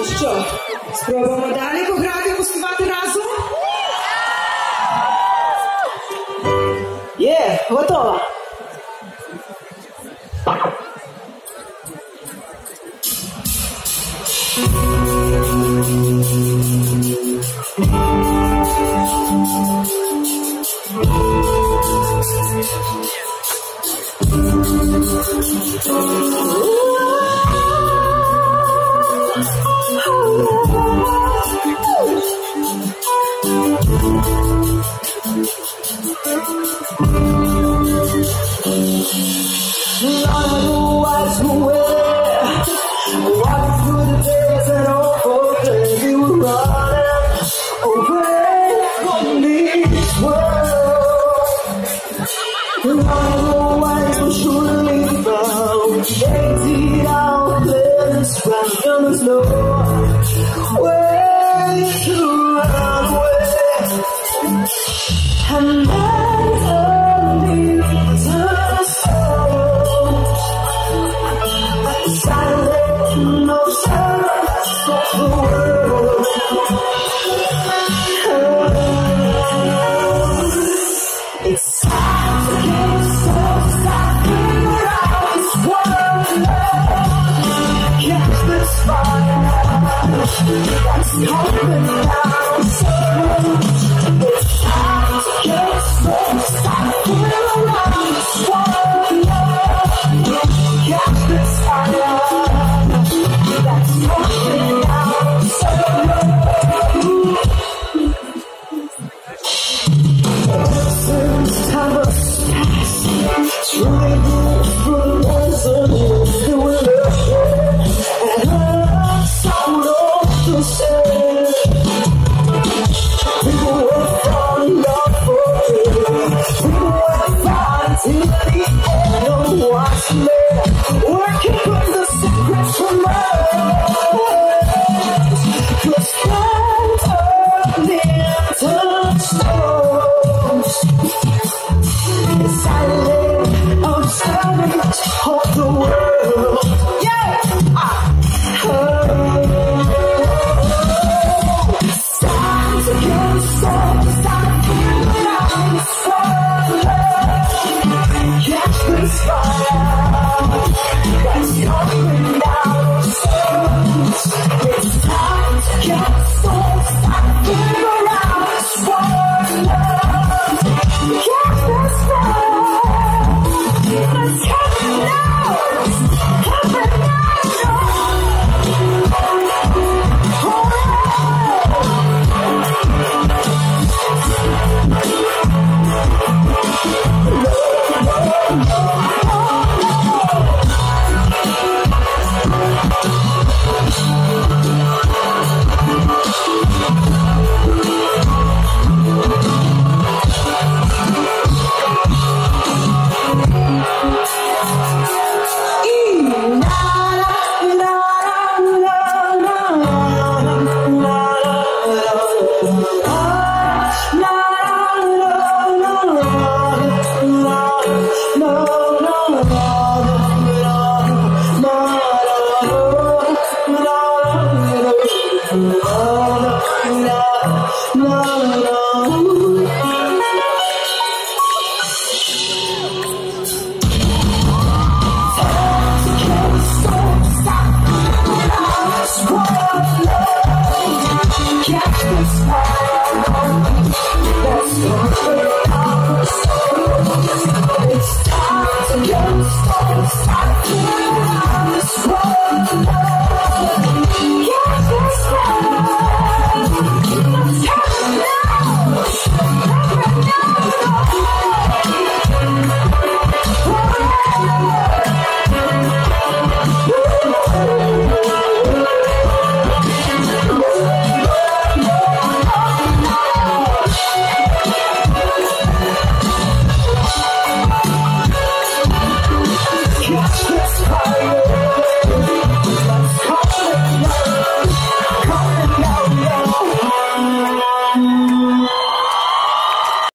No що, спробуємо далі пограти, пустувати разом? Є, готова. None who was who were Walking through the days and awful days You were running away from this world None who was who surely found Emptied out this ground And to run away And I People Fire.